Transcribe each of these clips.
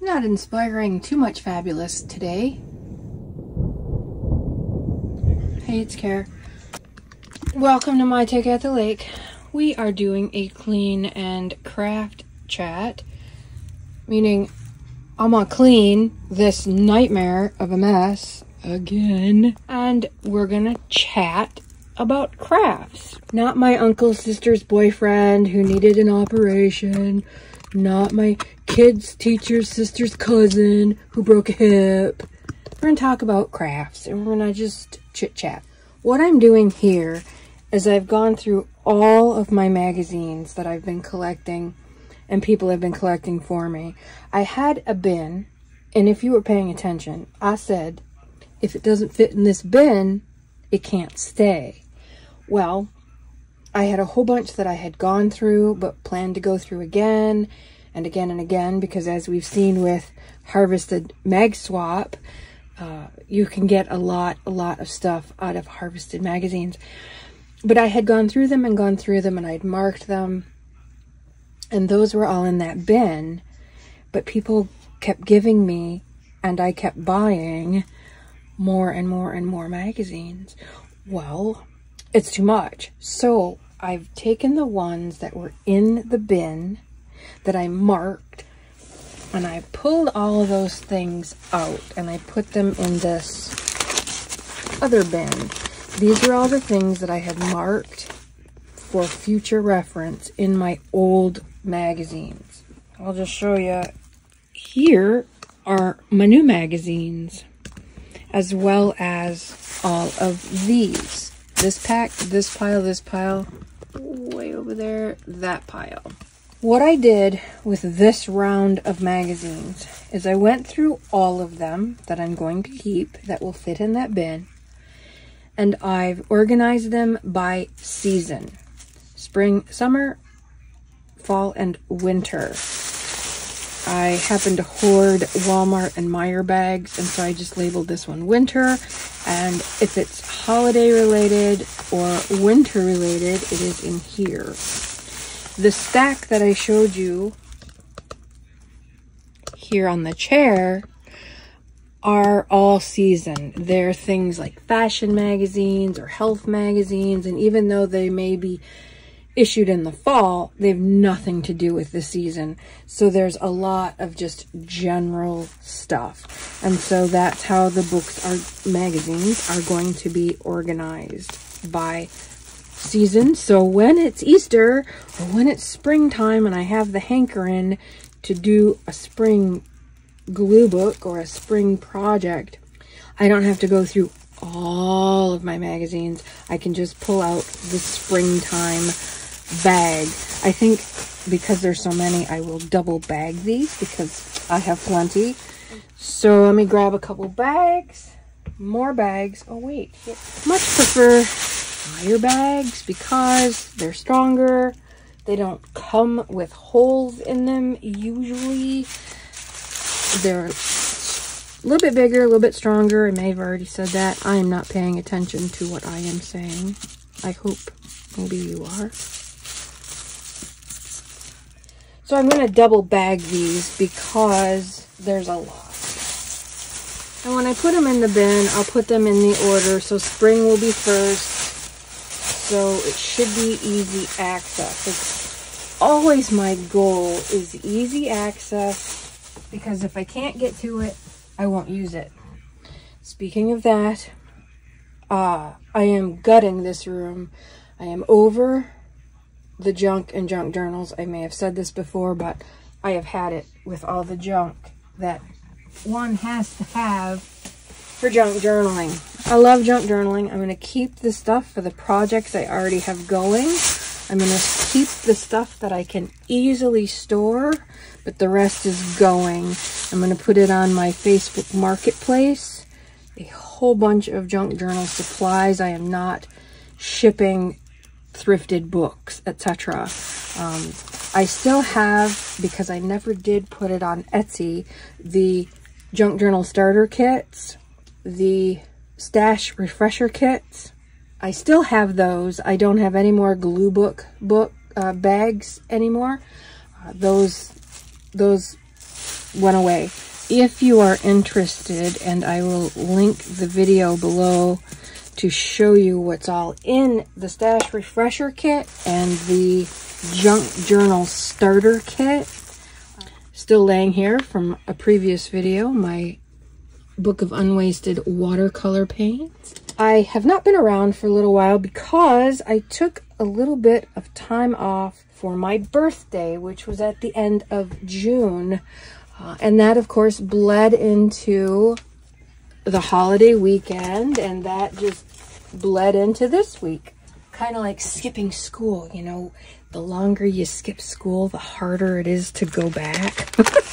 Not inspiring too much fabulous today. Hey, it's Care. Welcome to my take at the lake. We are doing a clean and craft chat, meaning I'm gonna clean this nightmare of a mess again, and we're gonna chat about crafts. Not my uncle's sister's boyfriend who needed an operation, not my kid's teacher's sister's cousin who broke a hip. We're gonna talk about crafts and we're gonna just chit chat. What I'm doing here is I've gone through all of my magazines that I've been collecting and people have been collecting for me. I had a bin, and if you were paying attention, I said, if it doesn't fit in this bin, it can't stay. Well, I had a whole bunch that I had gone through, but planned to go through again and again and again, because as we've seen with Harvested Mag Swap, uh, you can get a lot, a lot of stuff out of Harvested magazines. But I had gone through them and gone through them, and I'd marked them and those were all in that bin. But people kept giving me, and I kept buying more and more and more magazines. Well, it's too much. So I've taken the ones that were in the bin that I marked and I pulled all of those things out and I put them in this other bin. These are all the things that I had marked for future reference in my old magazines. I'll just show you. Here are my new magazines, as well as all of these. This pack, this pile, this pile, way over there, that pile. What I did with this round of magazines is I went through all of them that I'm going to keep that will fit in that bin, and I've organized them by season. Spring, summer, fall and winter. I happen to hoard Walmart and Meijer bags, and so I just labeled this one winter. And if it's holiday related or winter related, it is in here. The stack that I showed you here on the chair are all season. They're things like fashion magazines or health magazines, and even though they may be issued in the fall, they have nothing to do with the season. So there's a lot of just general stuff. And so that's how the books are magazines are going to be organized by season. So when it's Easter or when it's springtime and I have the hankering to do a spring glue book or a spring project, I don't have to go through all of my magazines. I can just pull out the springtime bag. I think because there's so many, I will double bag these because I have plenty. So let me grab a couple bags, more bags. Oh wait, much prefer Meijer bags because they're stronger. They don't come with holes in them usually. They're a little bit bigger, a little bit stronger. I may have already said that. I am not paying attention to what I am saying. I hope maybe you are. So I'm going to double bag these because there's a lot. And when I put them in the bin, I'll put them in the order. So spring will be first. So it should be easy access. It's always my goal is easy access because if I can't get to it, I won't use it. Speaking of that, uh, I am gutting this room. I am over the junk and junk journals. I may have said this before, but I have had it with all the junk that one has to have for junk journaling. I love junk journaling. I'm going to keep the stuff for the projects I already have going. I'm going to keep the stuff that I can easily store, but the rest is going. I'm going to put it on my Facebook Marketplace. A whole bunch of junk journal supplies. I am not shipping thrifted books, etc. Um, I still have, because I never did put it on Etsy, the Junk Journal Starter Kits, the Stash Refresher Kits. I still have those. I don't have any more glue book book uh, bags anymore. Uh, those those went away. If you are interested, and I will link the video below to show you what's all in the Stash Refresher Kit and the Junk Journal Starter Kit. Still laying here from a previous video, my book of unwasted watercolor paints. I have not been around for a little while because I took a little bit of time off for my birthday, which was at the end of June. Uh, and that, of course, bled into the holiday weekend, and that just bled into this week. Kind of like skipping school, you know, the longer you skip school, the harder it is to go back.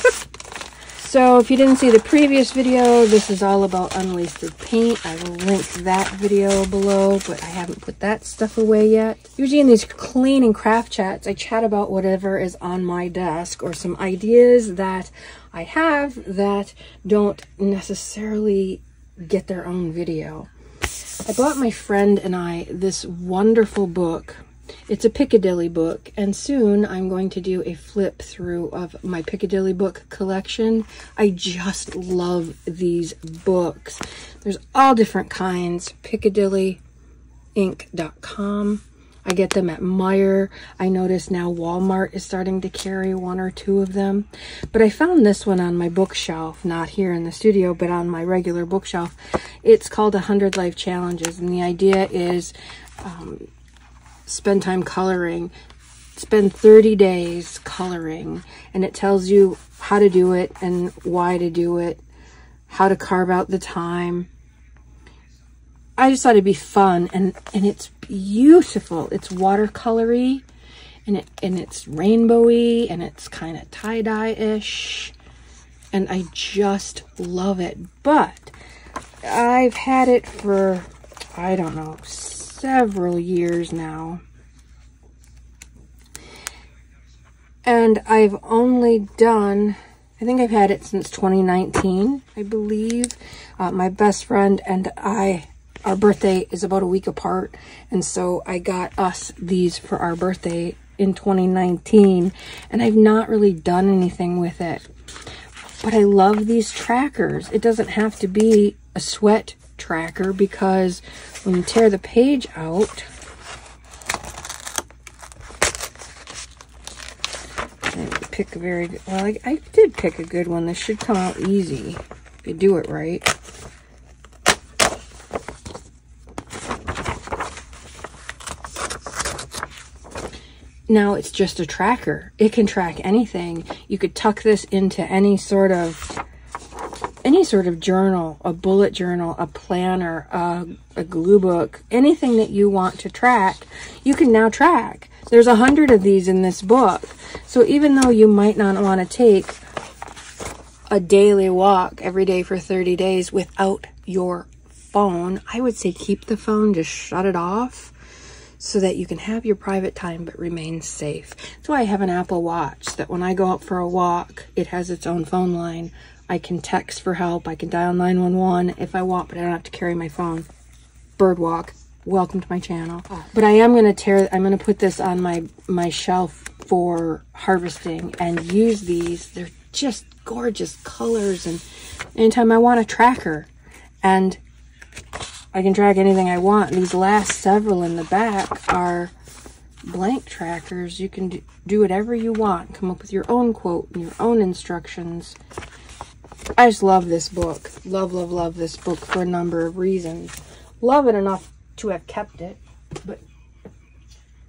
So if you didn't see the previous video, this is all about unwasted paint. I will link that video below, but I haven't put that stuff away yet. Usually in these clean and craft chats, I chat about whatever is on my desk or some ideas that I have that don't necessarily get their own video. I bought my friend and I this wonderful book it's a Piccadilly book, and soon I'm going to do a flip through of my Piccadilly book collection. I just love these books. There's all different kinds. PiccadillyInk.com. I get them at Meijer. I notice now Walmart is starting to carry one or two of them. But I found this one on my bookshelf, not here in the studio, but on my regular bookshelf. It's called 100 Life Challenges, and the idea is um, spend time coloring. Spend 30 days coloring and it tells you how to do it and why to do it, how to carve out the time. I just thought it'd be fun and, and it's beautiful. It's watercolory and it and it's rainbowy and it's kind of tie-dye-ish. And I just love it. But I've had it for, I don't know, several years now. And I've only done, I think I've had it since 2019, I believe. Uh, my best friend and I, our birthday is about a week apart. And so I got us these for our birthday in 2019. And I've not really done anything with it. But I love these trackers. It doesn't have to be a sweat tracker because when you tear the page out, pick a very good, well, I, I did pick a good one. This should come out easy if you do it right. Now it's just a tracker. It can track anything. You could tuck this into any sort of any sort of journal, a bullet journal, a planner, a, a glue book, anything that you want to track, you can now track. There's a hundred of these in this book. So even though you might not want to take a daily walk every day for 30 days without your phone, I would say keep the phone, just shut it off so that you can have your private time but remain safe. That's why I have an Apple Watch that when I go out for a walk, it has its own phone line I can text for help. I can dial 911 if I want, but I don't have to carry my phone. Birdwalk, welcome to my channel. But I am going to tear, I'm going to put this on my, my shelf for harvesting and use these. They're just gorgeous colors and anytime I want a tracker and I can track anything I want. These last several in the back are blank trackers. You can do whatever you want. Come up with your own quote and your own instructions. I just love this book. Love, love, love this book for a number of reasons. Love it enough to have kept it, but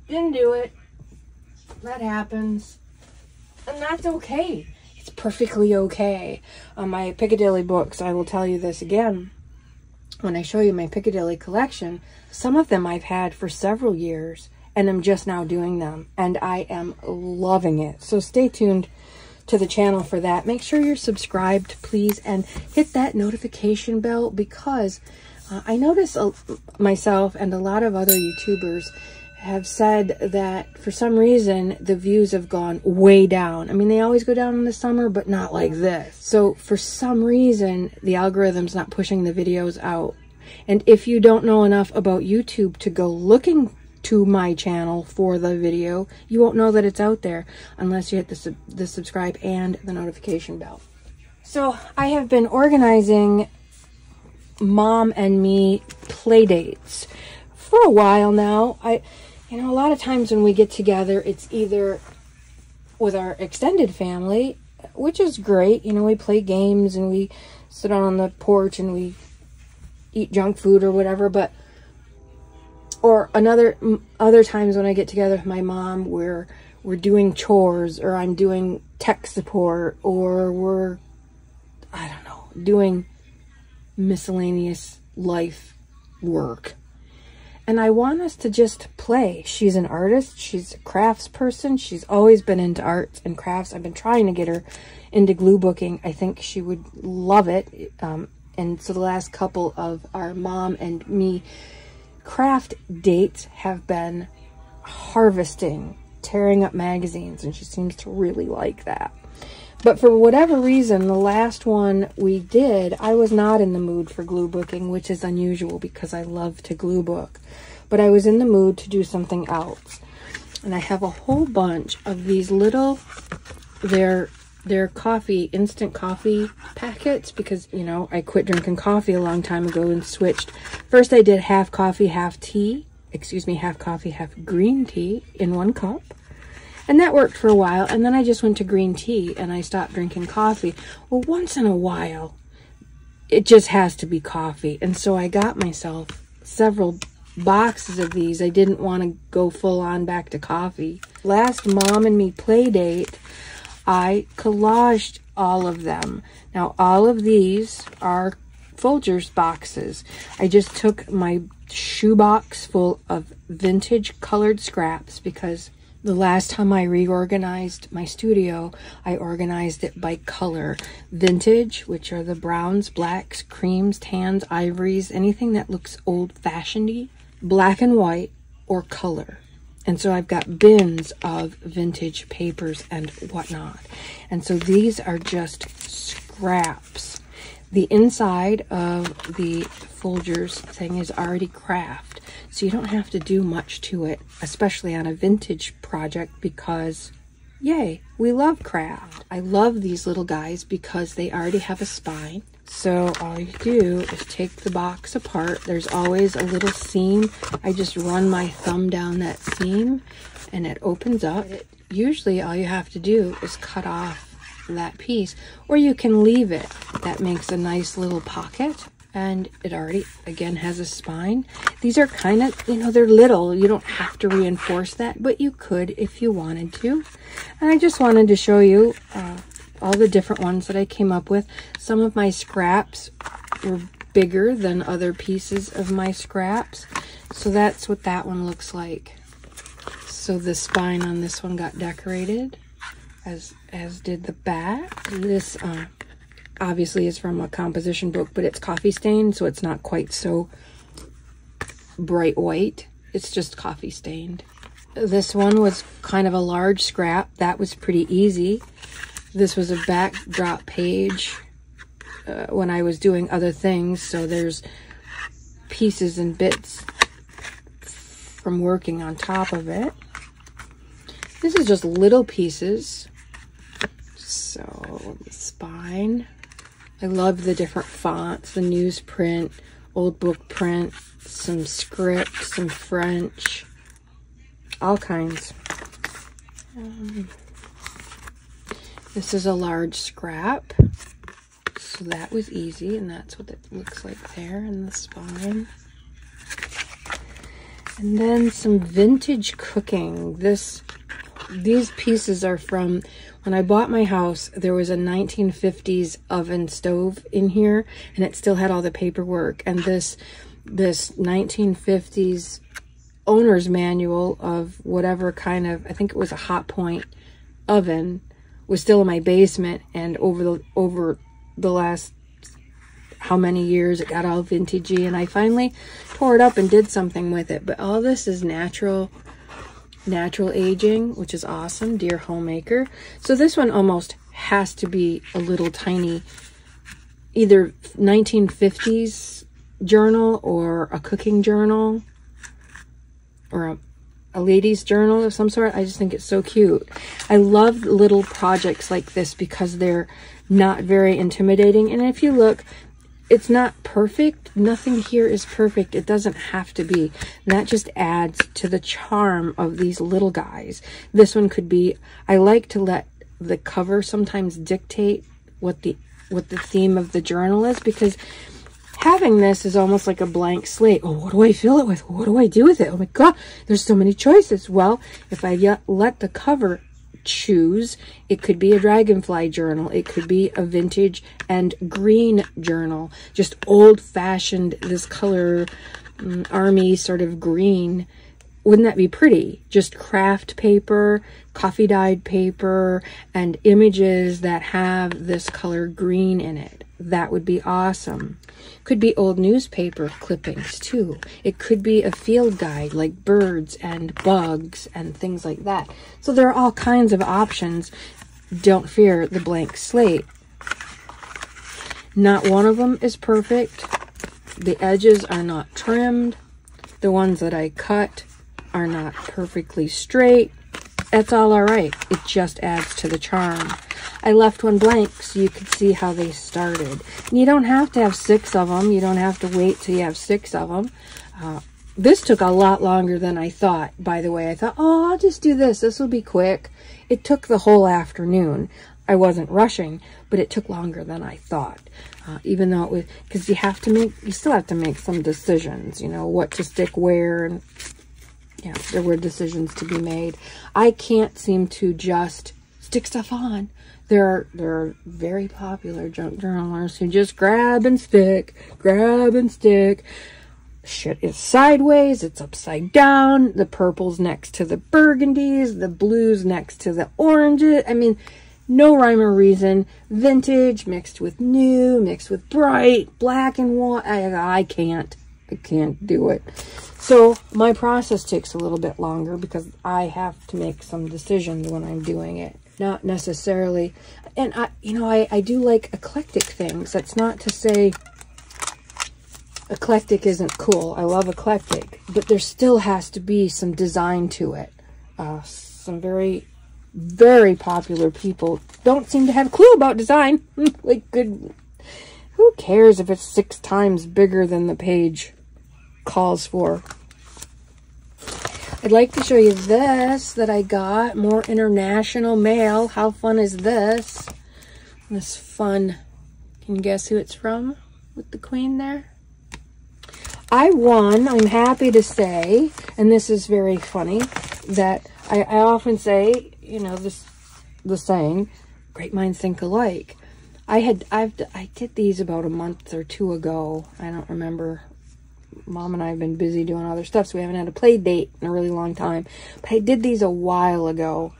didn't do it. That happens. And that's okay. It's perfectly okay. On my Piccadilly books, I will tell you this again. When I show you my Piccadilly collection, some of them I've had for several years and I'm just now doing them. And I am loving it. So stay tuned to the channel for that. Make sure you're subscribed, please, and hit that notification bell because uh, I notice uh, myself and a lot of other YouTubers have said that for some reason the views have gone way down. I mean, they always go down in the summer, but not like this. So for some reason, the algorithm's not pushing the videos out. And if you don't know enough about YouTube to go looking to my channel for the video, you won't know that it's out there unless you hit the, sub the subscribe and the notification bell. So I have been organizing mom and me play dates for a while now. I, you know, a lot of times when we get together, it's either with our extended family, which is great. You know, we play games and we sit on the porch and we eat junk food or whatever, but or another other times when I get together with my mom, we're we're doing chores or I'm doing tech support or we're I don't know, doing miscellaneous life work. And I want us to just play. She's an artist. She's a crafts person. She's always been into arts and crafts. I've been trying to get her into glue booking. I think she would love it. Um, and so the last couple of our mom and me craft dates have been harvesting, tearing up magazines, and she seems to really like that. But for whatever reason, the last one we did, I was not in the mood for glue booking, which is unusual because I love to glue book. But I was in the mood to do something else. And I have a whole bunch of these little, they're, they're coffee, instant coffee packets because, you know, I quit drinking coffee a long time ago and switched. First I did half coffee, half tea. Excuse me, half coffee, half green tea in one cup. And that worked for a while. And then I just went to green tea and I stopped drinking coffee. Well, once in a while, it just has to be coffee. And so I got myself several boxes of these. I didn't want to go full on back to coffee. Last mom and me play date, I collaged all of them. Now, all of these are Folgers boxes. I just took my shoebox full of vintage colored scraps because the last time I reorganized my studio, I organized it by color. Vintage, which are the browns, blacks, creams, tans, ivories, anything that looks old-fashioned black and white, or color. And so I've got bins of vintage papers and whatnot. And so these are just scraps. The inside of the Folgers thing is already kraft. So you don't have to do much to it, especially on a vintage project because yay, we love kraft. I love these little guys because they already have a spine. So all you do is take the box apart. There's always a little seam. I just run my thumb down that seam and it opens up. Usually all you have to do is cut off that piece or you can leave it. That makes a nice little pocket and it already again has a spine. These are kind of you know they're little. You don't have to reinforce that but you could if you wanted to. And i just wanted to show you uh, all the different ones that i came up with. Some of my scraps were bigger than other pieces of my scraps. So that's what that one looks like. So the spine on this one got decorated as as did the back. This uh, obviously is from a composition book, but it's coffee stained, so it's not quite so bright white. It's just coffee stained. This one was kind of a large scrap. That was pretty easy. This was a backdrop page uh, when I was doing other things, so there's pieces and bits from working on top of it. This is just little pieces. So, the spine. I love the different fonts, the newsprint, old book print, some script, some French, all kinds. Um, this is a large scrap. So that was easy, and that's what it looks like there in the spine. And then some vintage cooking. This, These pieces are from when I bought my house, there was a 1950s oven stove in here, and it still had all the paperwork. And this, this 1950s owner's manual of whatever kind of, I think it was a Hotpoint oven, was still in my basement. And over the over the last how many years it got all vintagey, and I finally tore it up and did something with it. But all this is natural natural aging, which is awesome. Dear Homemaker. So this one almost has to be a little tiny, either 1950s journal or a cooking journal or a, a lady's journal of some sort. I just think it's so cute. I love little projects like this because they're not very intimidating. And if you look, it's not perfect. Nothing here is perfect. It doesn't have to be. And that just adds to the charm of these little guys. This one could be, I like to let the cover sometimes dictate what the what the theme of the journal is because having this is almost like a blank slate. Oh, what do I fill it with? What do I do with it? Oh my God, there's so many choices. Well, if I let the cover choose. It could be a dragonfly journal. It could be a vintage and green journal. Just old fashioned, this color, um, army sort of green. Wouldn't that be pretty? Just kraft paper, coffee dyed paper, and images that have this color green in it. That would be awesome. Could be old newspaper clippings too. It could be a field guide like birds and bugs and things like that. So there are all kinds of options. Don't fear the blank slate. Not one of them is perfect. The edges are not trimmed. The ones that I cut are not perfectly straight. That's all alright. It just adds to the charm. I left one blank so you could see how they started. And you don't have to have six of them. You don't have to wait till you have six of them. Uh, this took a lot longer than I thought, by the way. I thought, oh, I'll just do this. This will be quick. It took the whole afternoon. I wasn't rushing, but it took longer than I thought. Uh, even though it was, because you have to make, you still have to make some decisions, you know, what to stick where, and yeah, there were decisions to be made. I can't seem to just stick stuff on. There are, there are very popular junk journalers who just grab and stick, grab and stick. Shit is sideways, it's upside down, the purple's next to the burgundies, the blues next to the oranges. I mean, no rhyme or reason. Vintage mixed with new, mixed with bright, black and white. I, I can't. I can't do it. So my process takes a little bit longer because I have to make some decisions when I'm doing it not necessarily. And I, you know, I, I do like eclectic things. That's not to say eclectic isn't cool. I love eclectic, but there still has to be some design to it. Uh, some very, very popular people don't seem to have a clue about design. like, good, who cares if it's six times bigger than the page calls for? I'd like to show you this that I got. More international mail. How fun is this? This fun. Can you guess who it's from? With the queen there? I won, I'm happy to say, and this is very funny, that I, I often say, you know, this the saying, great minds think alike. I had, I've, I did these about a month or two ago. I don't remember mom and I have been busy doing other stuff, so we haven't had a play date in a really long time. But I did these a while ago,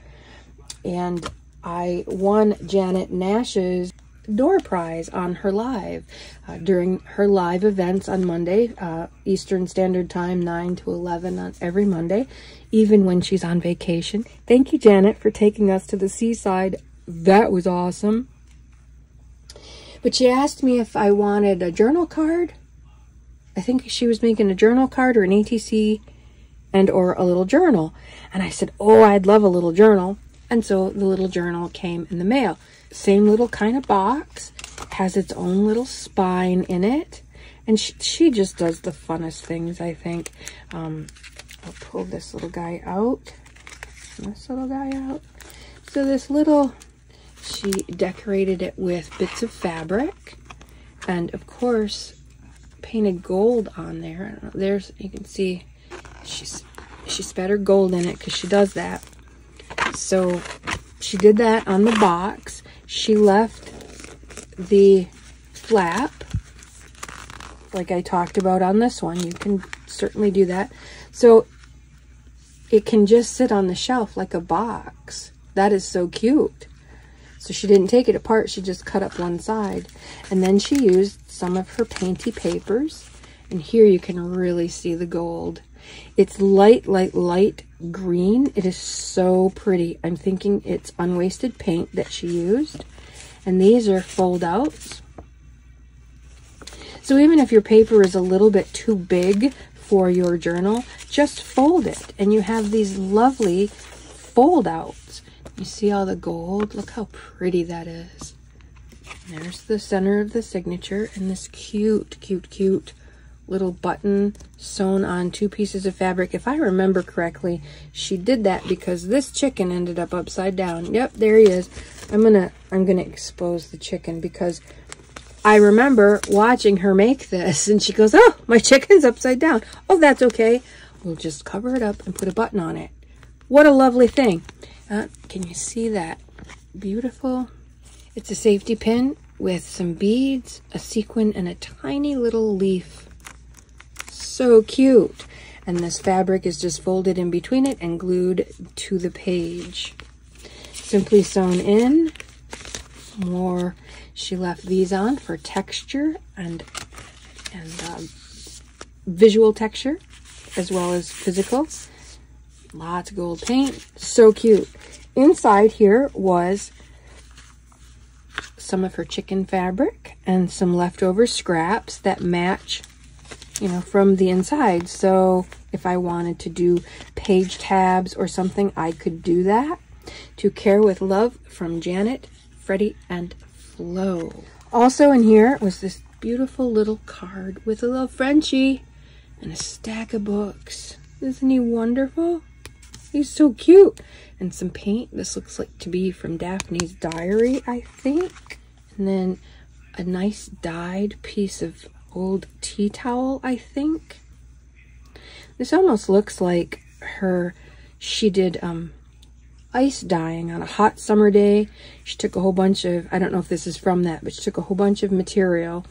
and I won Janet Nash's door prize on her live uh, during her live events on Monday, uh, Eastern Standard Time, 9 to 11 on every Monday, even when she's on vacation. Thank you, Janet, for taking us to the seaside. That was awesome. But she asked me if I wanted a journal card I think she was making a journal card or an ATC and or a little journal. And I said, oh, I'd love a little journal. And so the little journal came in the mail. Same little kind of box, has its own little spine in it. And she, she just does the funnest things, I think. Um, I'll pull this little guy out. This little guy out. So this little, she decorated it with bits of fabric. And of course, painted gold on there. There's, you can see she's, she spat her gold in it because she does that. So she did that on the box. She left the flap like I talked about on this one. You can certainly do that. So it can just sit on the shelf like a box. That is so cute. So she didn't take it apart, she just cut up one side. And then she used some of her painty papers. And here you can really see the gold. It's light, light, light green. It is so pretty. I'm thinking it's unwasted paint that she used. And these are fold outs. So even if your paper is a little bit too big for your journal, just fold it and you have these lovely fold outs. You see all the gold? Look how pretty that is. There's the center of the signature and this cute, cute, cute little button sewn on two pieces of fabric. If I remember correctly, she did that because this chicken ended up upside down. Yep, there he is. I'm gonna I'm gonna expose the chicken because I remember watching her make this and she goes, Oh, my chicken's upside down. Oh, that's okay. We'll just cover it up and put a button on it. What a lovely thing. Uh, can you see that? Beautiful. It's a safety pin with some beads, a sequin, and a tiny little leaf so cute. And this fabric is just folded in between it and glued to the page. Simply sewn in. More, she left these on for texture and, and um, visual texture as well as physical. Lots of gold paint. So cute. Inside here was some of her chicken fabric and some leftover scraps that match you know, from the inside. So if I wanted to do page tabs or something, I could do that. To Care with Love from Janet, Freddie, and Flo. Also in here was this beautiful little card with a little Frenchie and a stack of books. Isn't he wonderful? He's so cute. And some paint. This looks like to be from Daphne's diary, I think. And then a nice dyed piece of old tea towel, I think. This almost looks like her, she did um, ice dyeing on a hot summer day. She took a whole bunch of, I don't know if this is from that, but she took a whole bunch of material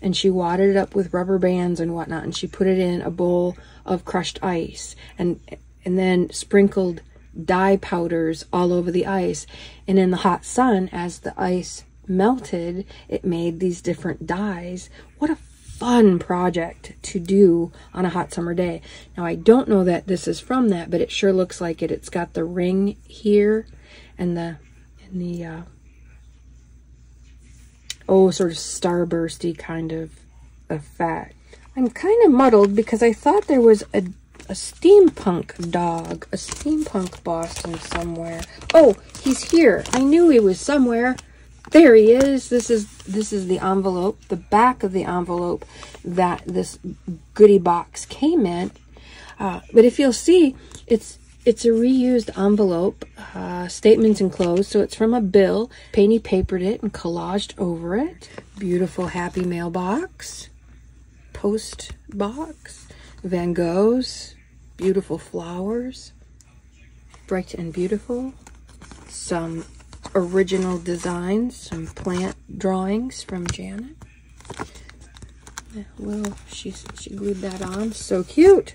and she wadded it up with rubber bands and whatnot and she put it in a bowl of crushed ice and and then sprinkled dye powders all over the ice. And in the hot sun, as the ice melted, it made these different dyes. What a fun project to do on a hot summer day. Now, I don't know that this is from that, but it sure looks like it. It's got the ring here and the, and the, uh, oh, sort of starbursty kind of effect. I'm kind of muddled because I thought there was a, a steampunk dog, a steampunk Boston somewhere. Oh, he's here. I knew he was somewhere. There he is. This is this is the envelope, the back of the envelope that this goodie box came in. Uh, but if you'll see, it's it's a reused envelope, uh, statements enclosed. So it's from a bill. Painty papered it and collaged over it. Beautiful happy mailbox, post box, Van Gogh's, beautiful flowers, bright and beautiful. Some original designs, some plant drawings from Janet. Well, she, she glued that on. So cute.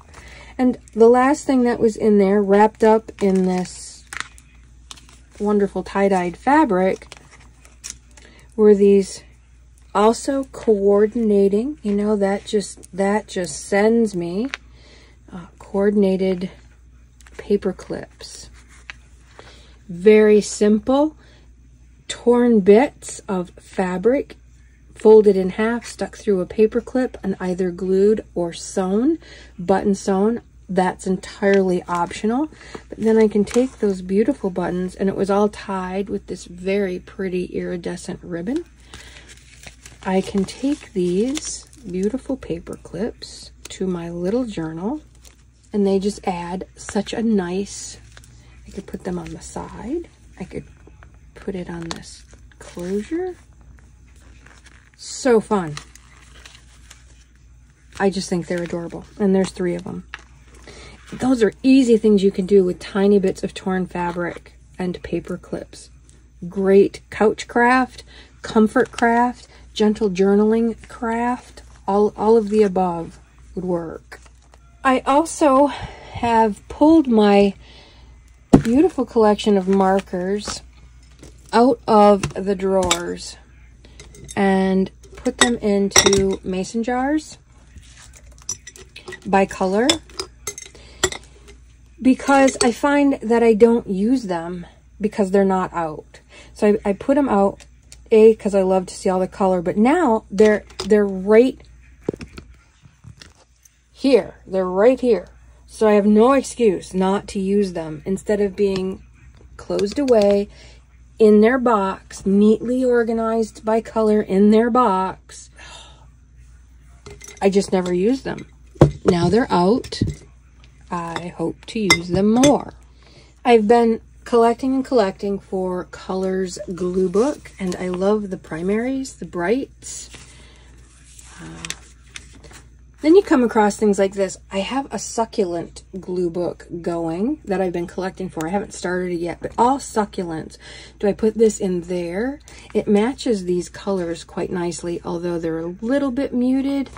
And the last thing that was in there, wrapped up in this wonderful tie-dyed fabric, were these also coordinating, you know, that just, that just sends me, coordinated paper clips. Very simple, torn bits of fabric folded in half, stuck through a paper clip, and either glued or sewn, button sewn. That's entirely optional. But then I can take those beautiful buttons, and it was all tied with this very pretty iridescent ribbon. I can take these beautiful paper clips to my little journal, and they just add such a nice I could put them on the side. I could put it on this closure. So fun. I just think they're adorable. And there's three of them. Those are easy things you can do with tiny bits of torn fabric and paper clips. Great couch craft, comfort craft, gentle journaling craft, all, all of the above would work. I also have pulled my beautiful collection of markers out of the drawers and put them into mason jars by color because I find that I don't use them because they're not out. So I, I put them out, A, because I love to see all the color, but now they're, they're right here. They're right here. So I have no excuse not to use them instead of being closed away in their box, neatly organized by color in their box. I just never use them. Now they're out. I hope to use them more. I've been collecting and collecting for Colors Glue Book, and I love the primaries, the brights. Then you come across things like this. I have a succulent glue book going that I've been collecting for. I haven't started it yet, but all succulents. Do I put this in there? It matches these colors quite nicely, although they're a little bit muted.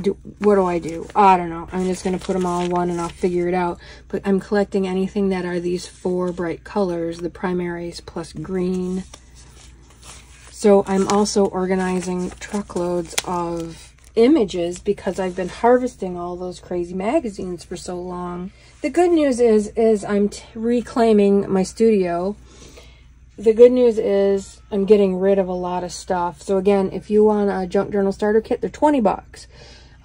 Do, what do I do? I don't know. I'm just going to put them all in one and I'll figure it out. But I'm collecting anything that are these four bright colors, the primaries plus green. So I'm also organizing truckloads of images because I've been harvesting all those crazy magazines for so long. The good news is, is I'm reclaiming my studio. The good news is I'm getting rid of a lot of stuff. So again, if you want a junk journal starter kit, they're 20 bucks.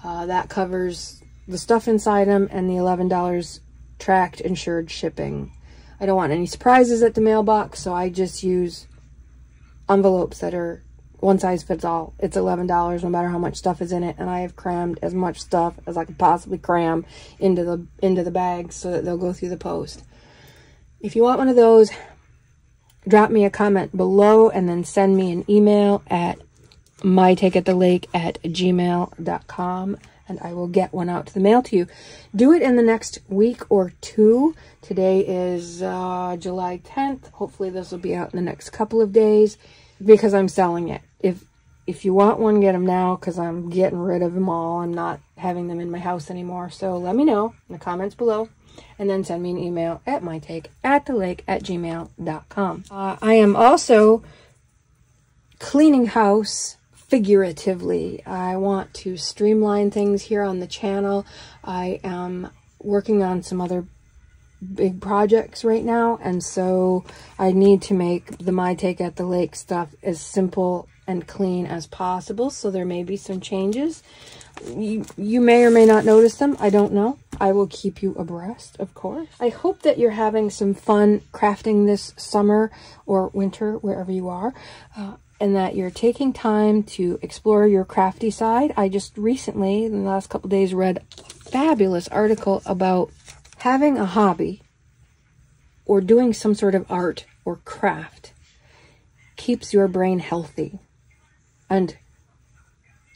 Uh, that covers the stuff inside them and the $11 tracked insured shipping. I don't want any surprises at the mailbox, so I just use envelopes that are one size fits all. It's $11 no matter how much stuff is in it. And I have crammed as much stuff as I could possibly cram into the, into the bag so that they'll go through the post. If you want one of those, drop me a comment below and then send me an email at mytakeatthelake at gmail.com and I will get one out to the mail to you. Do it in the next week or two. Today is uh, July 10th. Hopefully this will be out in the next couple of days because I'm selling it. If if you want one, get them now because I'm getting rid of them all. I'm not having them in my house anymore. So let me know in the comments below and then send me an email at mytake at the lake at gmail.com. Uh, I am also cleaning house figuratively. I want to streamline things here on the channel. I am working on some other big projects right now and so I need to make the My Take at the Lake stuff as simple and clean as possible so there may be some changes. You, you may or may not notice them. I don't know. I will keep you abreast, of course. I hope that you're having some fun crafting this summer or winter, wherever you are. Uh, and that you're taking time to explore your crafty side. I just recently, in the last couple days, read a fabulous article about having a hobby or doing some sort of art or craft keeps your brain healthy. And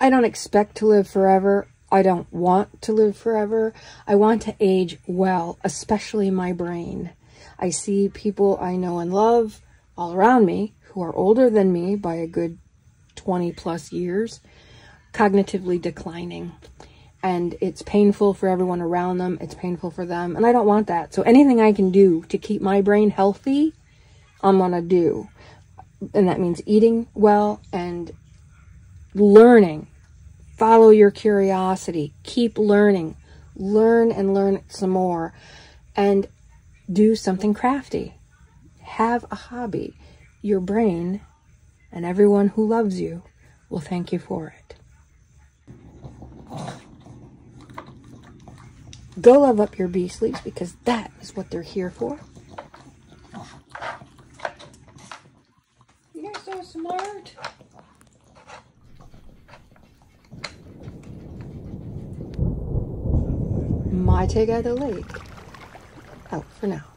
I don't expect to live forever. I don't want to live forever. I want to age well, especially my brain. I see people I know and love all around me who are older than me by a good 20 plus years, cognitively declining and it's painful for everyone around them. It's painful for them. And I don't want that. So anything I can do to keep my brain healthy, I'm going to do. And that means eating well and learning. Follow your curiosity. Keep learning. Learn and learn some more. And do something crafty. Have a hobby. Your brain and everyone who loves you will thank you for it. Go love up your bee sleeves because that is what they're here for. You're so smart. My take at the lake. Out for now.